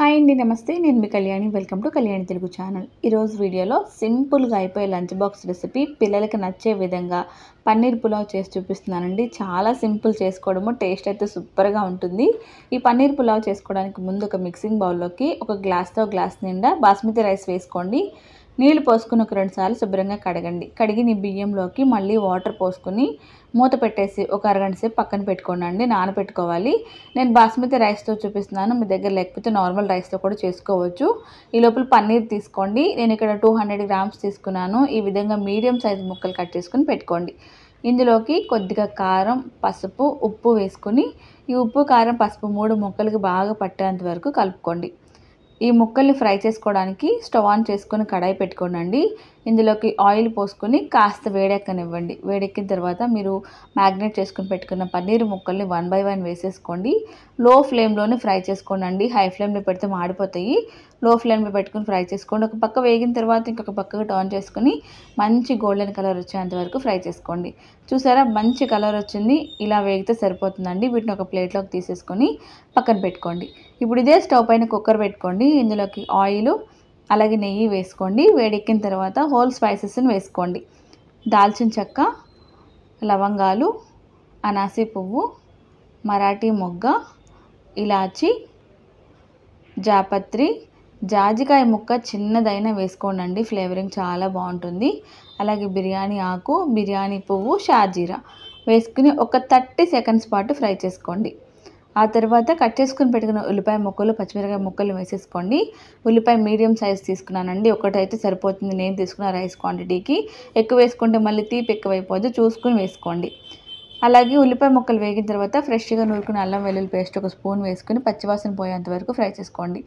Hi అండి నమస్తే. నేను మీ Kalyani. Welcome to Kalyani Telugu channel. ఈరోజు వీడియోలో సింపుల్గా అయిపోయే లంచ్ బాక్స్ రెసిపీ పిల్లలకి నచ్చే విధంగా పన్నీర్ పులావ్ చేసి చూపిస్తున్నానండి. చాలా సింపుల్ చేసుకోవడము టేస్ట్ అయితే సూపర్గా ఉంటుంది. ఈ పన్నీర్ పులావ్ చేసుకోవడానికి ముందు ఒక మిక్సింగ్ బౌల్లోకి ఒక గ్లాస్తో గ్లాస్ నిండా బాస్మతి రైస్ వేసుకోండి. నీళ్ళు పోసుకుని ఒక రెండు సార్లు శుభ్రంగా కడగండి. కడిగిన నీ బియ్యంలోకి మళ్ళీ వాటర్ పోసుకుని మూత పెట్టేసి ఒక అరగంట సేపు పక్కన పెట్టుకోండి నానబెట్టుకోవాలి. నేను బాస్మతి రైస్తో చూపిస్తున్నాను. మీ దగ్గర లేకపోతే నార్మల్ రైస్తో కూడా చేసుకోవచ్చు. ఈ లోపల పన్నీర్ తీసుకోండి. నేను ఇక్కడ టూ హండ్రెడ్ గ్రామ్స్ తీసుకున్నాను. ఈ విధంగా మీడియం సైజ్ ముక్కలు కట్ చేసుకుని పెట్టుకోండి. ఇందులోకి కొద్దిగా కారం పసుపు ఉప్పు వేసుకుని ఈ ఉప్పు కారం పసుపు మూడు ముక్కలకి బాగా పట్టేంత వరకు కలుపుకోండి. ఈ ముక్కల్ని ఫ్రై చేసుకోవడానికి స్టవ్ ఆన్ చేసుకొని కడాయి పెట్టుకోనండి. ఇందులోకి ఆయిల్ పోసుకొని కాస్త వేడెక్కనివ్వండి. వేడెక్కిన తర్వాత మీరు మ్యాగ్నేట్ చేసుకుని పెట్టుకున్న పన్నీర్ ముక్కల్ని వన్ బై వన్ వేసేసుకోండి. లో ఫ్లేమ్లోనే ఫ్రై చేసుకోండి హై ఫ్లేమ్లో పెడితే మాడిపోతాయి. లో ఫ్లేమ్లో పెట్టుకుని ఫ్రై చేసుకోండి. ఒక పక్క వేగిన తర్వాత ఇంకొక పక్కకు టర్న్ చేసుకుని మంచి గోల్డెన్ కలర్ వచ్చేంత వరకు ఫ్రై చేసుకోండి. చూసారా? మంచి కలర్ వచ్చింది. ఇలా వేగితే సరిపోతుందండి. వీటిని ఒక ప్లేట్లోకి తీసేసుకొని పక్కన పెట్టుకోండి. ఇప్పుడు ఇదే స్టవ్ పైన కుక్కర్ పెట్టుకోండి. ఇందులోకి ఆయిల్ అలాగే నెయ్యి వేసుకోండి. వేడెక్కిన తర్వాత హోల్ స్పైసెస్ని వేసుకోండి. దాల్చిన చెక్క లవంగాలు అనాసి పువ్వు మరాఠీ మొగ్గ ఇలాచి జాపత్రి జాజికాయ ముక్క చిన్నదైనా వేసుకోండి ఫ్లేవరింగ్ చాలా బాగుంటుంది. అలాగే బిర్యానీ ఆకు బిర్యానీ పువ్వు షాజీరా వేసుకుని ఒక థర్టీ సెకండ్స్ పాటు ఫ్రై చేసుకోండి. ఆ తర్వాత కట్ చేసుకుని పెట్టుకున్న ఉల్లిపాయ ముక్కలు పచ్చిమిరకాయ ముక్కలు వేసేసుకోండి. ఉల్లిపాయ మీడియం సైజ్ తీసుకున్నానండి. ఒకటైతే సరిపోతుంది. నేను తీసుకున్న రైస్ క్వాంటిటీకి. ఎక్కువ వేసుకుంటే మళ్ళీ తీపి ఎక్కువైపోద్ది. చూసుకుని వేసుకోండి. అలాగే ఉల్లిపాయ ముక్కలు వేగిన తర్వాత ఫ్రెష్గా నూరుకున్న అల్లం వెల్లుల్లి పేస్ట్ ఒక స్పూన్ వేసుకుని పచ్చివాసన పోయేంత వరకు ఫ్రై చేసుకోండి.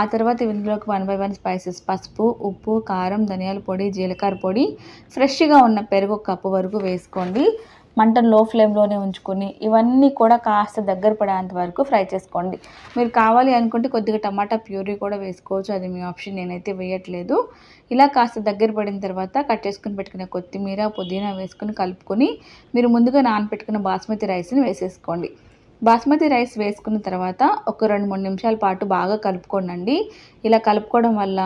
ఆ తర్వాత ఇందులోకి వన్ బై వన్ స్పైసెస్ పసుపు ఉప్పు కారం ధనియాల పొడి జీలకర్ర పొడి ఫ్రెష్గా ఉన్న పెరుగు కప్పు వరకు వేసుకోండి. మంటను లో ఫ్లేమ్లోనే ఉంచుకొని ఇవన్నీ కూడా కాస్త దగ్గర పడేంత వరకు ఫ్రై చేసుకోండి. మీరు కావాలి అనుకుంటే కొద్దిగా టమాటా ప్యూరీ కూడా వేసుకోవచ్చు. అది మీ ఆప్షన్ నేనైతే వేయట్లేదు. ఇలా కాస్త దగ్గర పడిన తర్వాత కట్ చేసుకుని పెట్టుకునే కొత్తిమీర పుదీనా వేసుకుని కలుపుకొని మీరు ముందుగా నానపెట్టుకున్న బాస్మతి రైస్ని వేసేసుకోండి. బాస్మతి రైస్ వేసుకున్న తర్వాత ఒక రెండు మూడు నిమిషాల పాటు బాగా కలుపుకోండి ఇలా కలుపుకోవడం వల్ల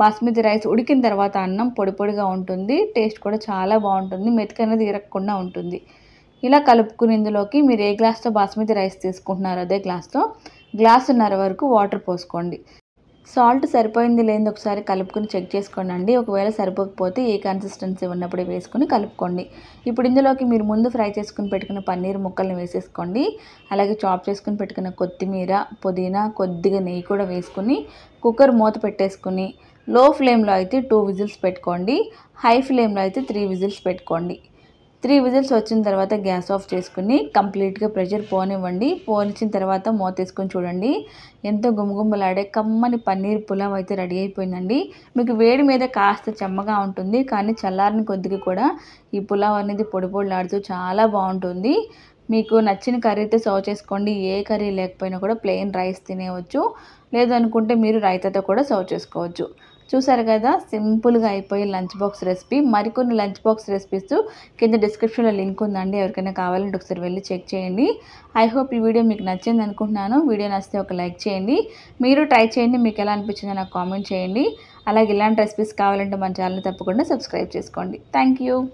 బాస్మతి రైస్ ఉడికిన తర్వాత అన్నం పొడి పొడిగా ఉంటుంది. టేస్ట్ కూడా చాలా బాగుంటుంది. మెతుకు అనేది ఇరగకుండా ఉంటుంది. ఇలా కలుపుకుని ఇందులోకి మీరు ఏ గ్లాస్తో బాస్మతి రైస్ తీసుకుంటున్నారో అదే గ్లాస్తో గ్లాసున్నర వరకు వాటర్ పోసుకోండి. సాల్ట్ సరిపోయింది లేని ఒకసారి కలుపుకొని చెక్ చేసుకోండి అండి ఒకవేళ సరిపోకపోతే ఏ కన్సిస్టెన్సీ ఉన్నప్పుడు వేసుకొని కలుపుకోండి. ఇప్పుడు ఇందులోకి మీరు ముందు ఫ్రై చేసుకుని పెట్టుకున్న పన్నీర్ ముక్కల్ని వేసేసుకోండి. అలాగే చాప్ చేసుకుని పెట్టుకున్న కొత్తిమీర పుదీనా కొద్దిగా నెయ్యి కూడా వేసుకుని కుక్కర్ మూత పెట్టేసుకుని లో ఫ్లేమ్లో అయితే టూ విజిల్స్ పెట్టుకోండి. హై ఫ్లేమ్లో అయితే త్రీ విజిల్స్ పెట్టుకోండి. త్రీ విజిల్స్ వచ్చిన తర్వాత గ్యాస్ ఆఫ్ చేసుకుని కంప్లీట్గా ప్రెషర్ పోనివ్వండి. పోనిచ్చిన తర్వాత మూత వేసుకొని చూడండి. ఎంతో గుమగుమలాడే కమ్మని పన్నీర్ పులావ్ అయితే రెడీ అయిపోయిందండి. మీకు వేడి మీద కాస్త చెమ్మగా ఉంటుంది. కానీ చల్లారిన కొద్దిగా కూడా ఈ పులావ్ అనేది పొడి పొడిలాడుతూ చాలా బాగుంటుంది. మీకు నచ్చిన కర్రీతో సర్వ్ చేసుకోండి. ఏ కర్రీ లేకపోయినా కూడా ప్లెయిన్ రైస్ తినేవచ్చు లేదనుకుంటే మీరు రైతాతో కూడా సర్వ్ చేసుకోవచ్చు. చూసారు కదా సింపుల్గా అయిపోయే లంచ్ బాక్స్ రెసిపీ. మరికొన్ని లంచ్ బాక్స్ రెసిపీస్ కింద డిస్క్రిప్షన్లో లింక్ ఉందండి. ఎవరికైనా కావాలంటే ఒకసారి వెళ్ళి చెక్ చేయండి. ఐ హోప్ ఈ వీడియో మీకు నచ్చింది అనుకుంటున్నాను. వీడియో నచ్చితే ఒక లైక్ చేయండి. మీరు ట్రై చేయండి. మీకు ఎలా అనిపించిందో నాకు కామెంట్ చేయండి. అలాగే ఇలాంటి రెసిపీస్ కావాలంటే మన ఛానల్ తప్పకుండా సబ్స్క్రైబ్ చేసుకోండి. Thank you.